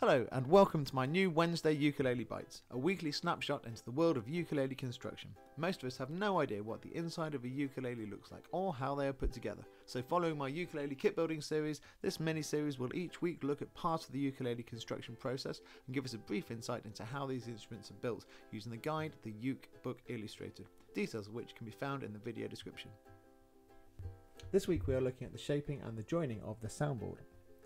Hello, and welcome to my new Wednesday Ukulele Bites, a weekly snapshot into the world of ukulele construction. Most of us have no idea what the inside of a ukulele looks like or how they are put together. So, following my ukulele kit building series, this mini series will each week look at part of the ukulele construction process and give us a brief insight into how these instruments are built using the guide The Uke Book Illustrated, details of which can be found in the video description. This week we are looking at the shaping and the joining of the soundboard.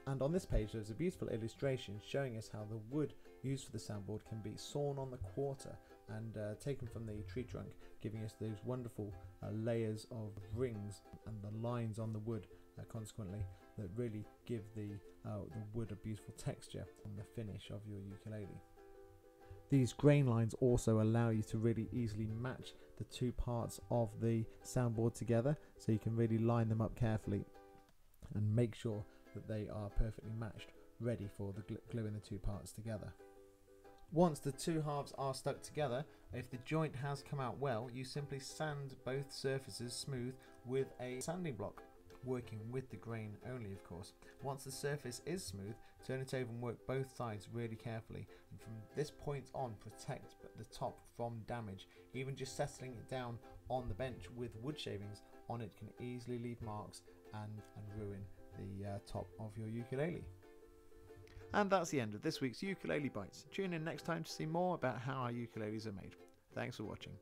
And on this page there's a beautiful illustration showing us how the wood used for the soundboard can be sawn on the quarter and uh, taken from the tree trunk, giving us those wonderful uh, layers of rings and the lines on the wood uh, consequently that really give the, uh, the wood a beautiful texture on the finish of your ukulele. These grain lines also allow you to really easily match the two parts of the soundboard together so you can really line them up carefully and make sure that they are perfectly matched, ready for the gluing the two parts together. Once the two halves are stuck together, if the joint has come out well, you simply sand both surfaces smooth with a sanding block, working with the grain only of course. Once the surface is smooth, turn it over and work both sides really carefully and from this point on protect the top from damage. Even just settling it down on the bench with wood shavings on it can easily leave marks and, and ruin uh, top of your ukulele. And that's the end of this week's Ukulele Bites. Tune in next time to see more about how our ukuleles are made. Thanks for watching.